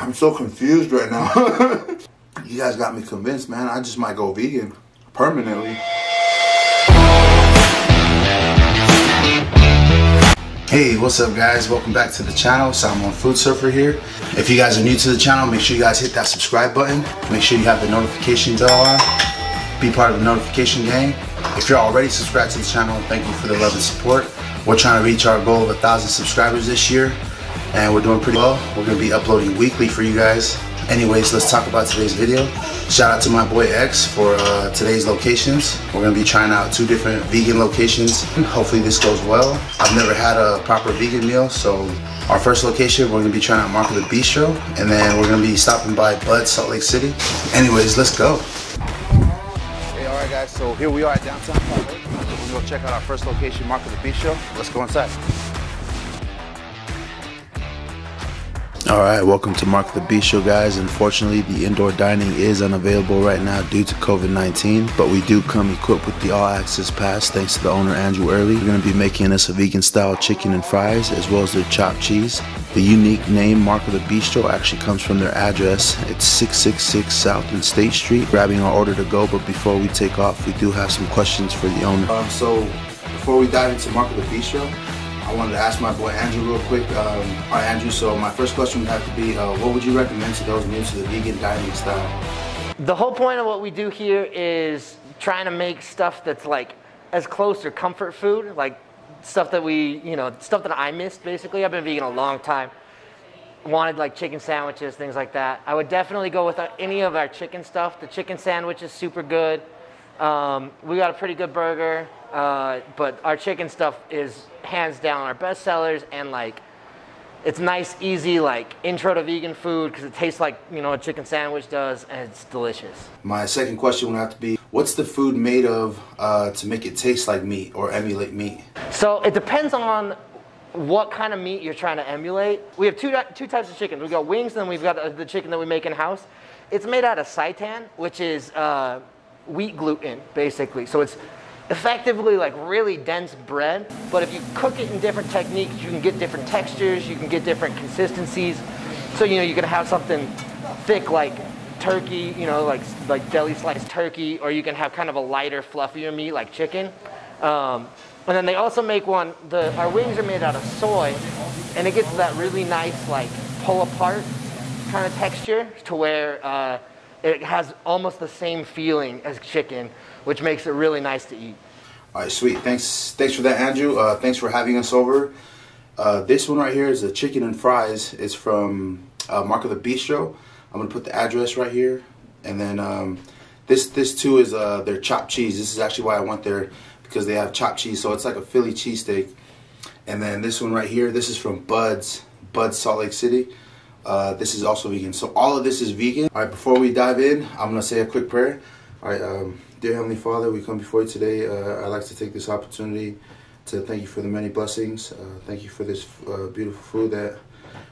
I'm so confused right now. you guys got me convinced, man. I just might go vegan permanently. Hey, what's up guys? Welcome back to the channel. Samoan Foodsurfer here. If you guys are new to the channel, make sure you guys hit that subscribe button. Make sure you have the notifications on. Be part of the notification gang. If you're already subscribed to the channel, thank you for the love and support. We're trying to reach our goal of a thousand subscribers this year and we're doing pretty well. We're gonna be uploading weekly for you guys. Anyways, let's talk about today's video. Shout out to my boy X for uh, today's locations. We're gonna be trying out two different vegan locations. Hopefully this goes well. I've never had a proper vegan meal, so our first location, we're gonna be trying out Mark of the Beastro, and then we're gonna be stopping by Bud Salt Lake City. Anyways, let's go. Hey, all right guys, so here we are at downtown. We're gonna go check out our first location, Mark of the Beastro. Let's go inside. All right, welcome to Mark the Beastro, guys. Unfortunately, the indoor dining is unavailable right now due to COVID-19, but we do come equipped with the All Access Pass thanks to the owner Andrew Early. We're going to be making us a vegan-style chicken and fries, as well as their chopped cheese. The unique name Mark of the Beastro actually comes from their address. It's 666 South and State Street. Grabbing our order to go, but before we take off, we do have some questions for the owner. Um, so, before we dive into Mark of the Beastro, I wanted to ask my boy Andrew real quick. Um, all right, Andrew, so my first question would have to be, uh, what would you recommend to those new to the vegan dining style? The whole point of what we do here is trying to make stuff that's like as close to comfort food, like stuff that we, you know, stuff that I missed basically. I've been vegan a long time. Wanted like chicken sandwiches, things like that. I would definitely go with any of our chicken stuff. The chicken sandwich is super good. Um, we got a pretty good burger, uh, but our chicken stuff is hands down our best sellers and like it's nice, easy, like intro to vegan food because it tastes like you know a chicken sandwich does, and it's delicious. My second question would have to be, what's the food made of uh, to make it taste like meat or emulate meat? So it depends on what kind of meat you're trying to emulate. We have two two types of chicken. We've got wings, and then we've got the chicken that we make in house. It's made out of seitan, which is uh, wheat gluten, basically. So it's effectively like really dense bread, but if you cook it in different techniques, you can get different textures, you can get different consistencies. So, you know, you can have something thick like turkey, you know, like, like deli sliced turkey, or you can have kind of a lighter, fluffier meat like chicken. Um, and then they also make one, the, our wings are made out of soy, and it gets that really nice like pull apart kind of texture to where uh, it has almost the same feeling as chicken, which makes it really nice to eat. All right, sweet. Thanks, thanks for that, Andrew. Uh, thanks for having us over. Uh, this one right here is a chicken and fries. It's from uh, Mark of the Beastro. I'm gonna put the address right here, and then um, this this too is uh, their chopped cheese. This is actually why I went there because they have chopped cheese, so it's like a Philly cheesesteak. And then this one right here, this is from Bud's Bud's Salt Lake City. Uh, this is also vegan. So all of this is vegan. All right, before we dive in, I'm gonna say a quick prayer. All right, um, dear Heavenly Father, we come before you today. Uh, I'd like to take this opportunity to thank you for the many blessings. Uh, thank you for this uh, beautiful food that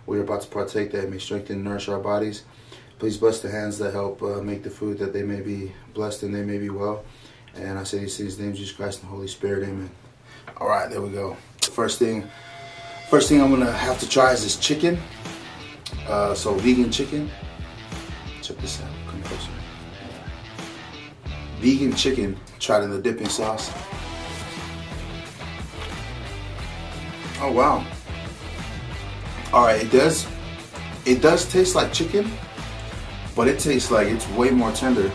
we're about to partake that may strengthen and nourish our bodies. Please bless the hands that help uh, make the food that they may be blessed and they may be well. And I say these things in the name of Jesus Christ and the Holy Spirit, amen. All right, there we go. First thing, first thing I'm gonna have to try is this chicken. Uh, so vegan chicken. Check this out. Come closer. Vegan chicken. Tried in the dipping sauce. Oh wow. All right, it does. It does taste like chicken, but it tastes like it's way more tender.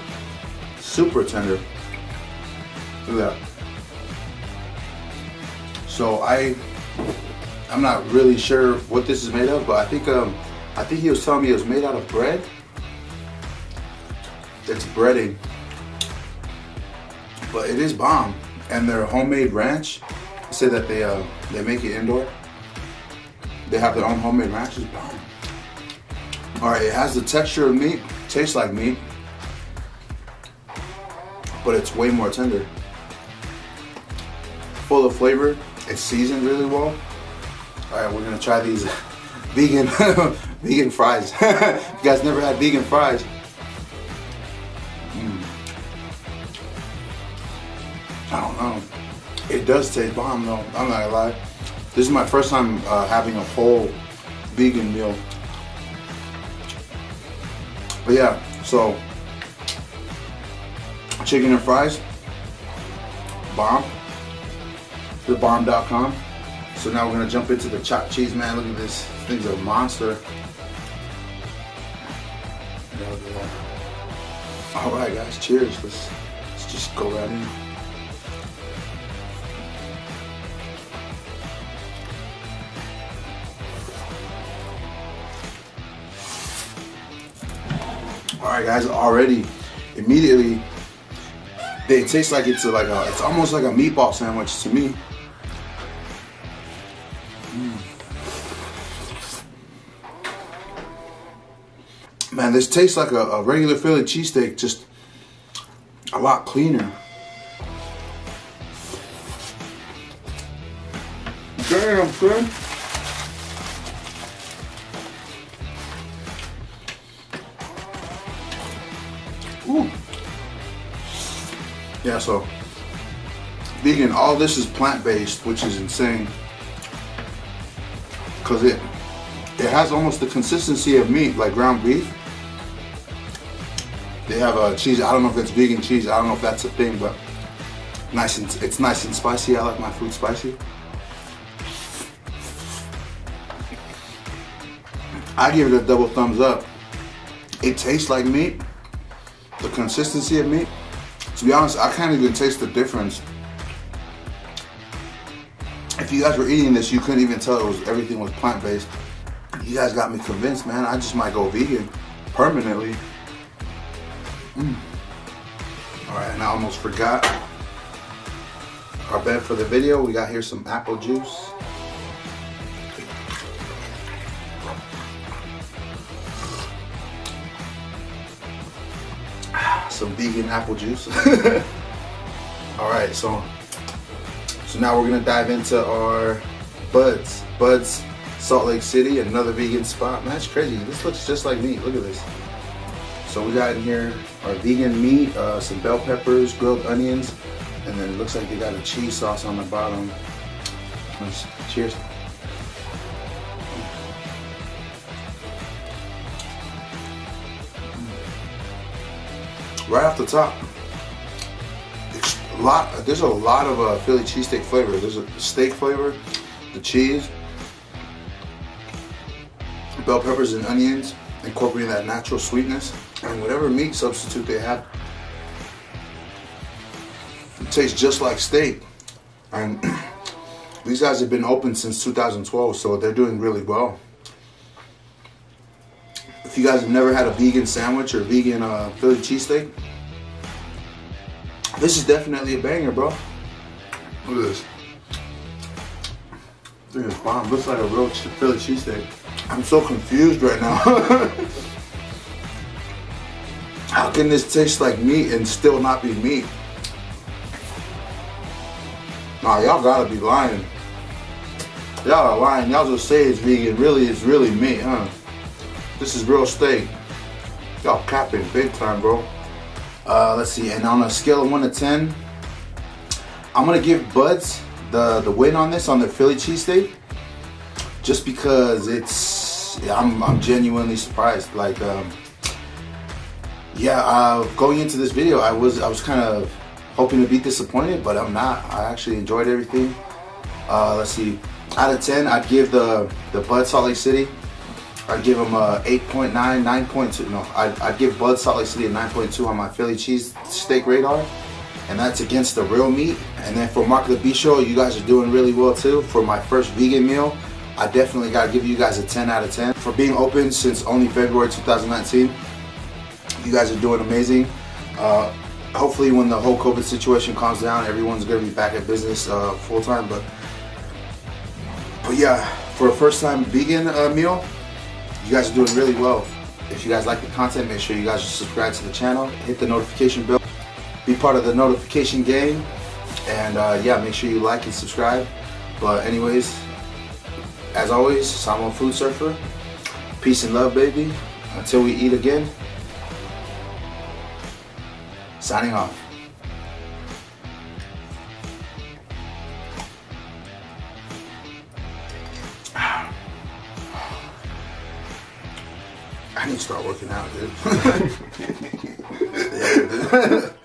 Super tender. Look at that. So I, I'm not really sure what this is made of, but I think um, I think he was telling me it was made out of bread. It's breading. But it is bomb. And their homemade ranch, they say that they uh, they make it indoor. They have their own homemade ranch. It's bomb. Alright, it has the texture of meat, tastes like meat, but it's way more tender. Full of flavor, it's seasoned really well. Alright, we're gonna try these vegan vegan fries. you guys never had vegan fries. Mm. I don't know. It does taste bomb though. I'm not gonna lie. This is my first time uh, having a whole vegan meal. But yeah, so chicken and fries, bomb, thebomb.com. So now we're gonna jump into the chopped cheese, man. Look at this, this thing's a monster. All right, guys, cheers. Let's, let's just go right in. All right, guys, already, immediately, they taste like it's a, like a, it's almost like a meatball sandwich to me. Mm. Man, this tastes like a, a regular Philly cheesesteak, just a lot cleaner. Damn, son. Ooh. Yeah, so vegan, all this is plant-based, which is insane. Cause it it has almost the consistency of meat, like ground beef. They have a cheese. I don't know if it's vegan cheese. I don't know if that's a thing, but nice and it's nice and spicy. I like my food spicy. I give it a double thumbs up. It tastes like meat. The consistency of meat. To be honest, I can't even taste the difference. If you guys were eating this, you couldn't even tell it was everything was plant based. You guys got me convinced, man. I just might go vegan permanently. And I almost forgot our bed for the video. We got here some apple juice. Some vegan apple juice. All right, so so now we're gonna dive into our buds. Buds Salt Lake City, another vegan spot. Man, that's crazy. This looks just like me. Look at this. So we got in here our vegan meat, uh, some bell peppers, grilled onions, and then it looks like they got a cheese sauce on the bottom. Cheers. Right off the top, a lot. There's a lot of uh, Philly cheesesteak flavor. There's a steak flavor, the cheese, bell peppers and onions, incorporating that natural sweetness, and whatever meat substitute they have. It tastes just like steak. And these guys have been open since 2012, so they're doing really well. If you guys have never had a vegan sandwich or vegan uh, Philly cheesesteak, this is definitely a banger, bro. Look at this. This is bomb. Looks like a real Philly cheesesteak. I'm so confused right now. How can this taste like meat and still not be meat? Nah, y'all gotta be lying. Y'all are lying. Y'all just say it's vegan. Really, it's really meat, huh? This is real steak. Y'all capping big time, bro. Uh, let's see. And on a scale of one to ten, I'm gonna give Buds the the win on this on the Philly cheesesteak, just because it's. I'm I'm genuinely surprised. Like, um, yeah, uh, going into this video, I was I was kind of hoping to be disappointed, but I'm not. I actually enjoyed everything. Uh, let's see. Out of 10, I'd give the the Bud Salt Lake City. I'd give them a 8.9, 9.2. No, I'd, I'd give Bud Salt Lake City a 9.2 on my Philly cheese steak radar. And that's against the real meat. And then for Mark the Beastro, you guys are doing really well too. For my first vegan meal, I definitely got to give you guys a 10 out of 10. For being open since only February 2019, you guys are doing amazing. Uh, hopefully when the whole COVID situation calms down, everyone's gonna be back at business uh, full time. But but yeah, for a first time vegan uh, meal, you guys are doing really well. If you guys like the content, make sure you guys subscribe to the channel, hit the notification bell, be part of the notification game, and uh, yeah, make sure you like and subscribe. But anyways, as always, Samoan Foodsurfer, peace and love, baby. Until we eat again. Signing off. I need to start working out, dude. yeah, dude.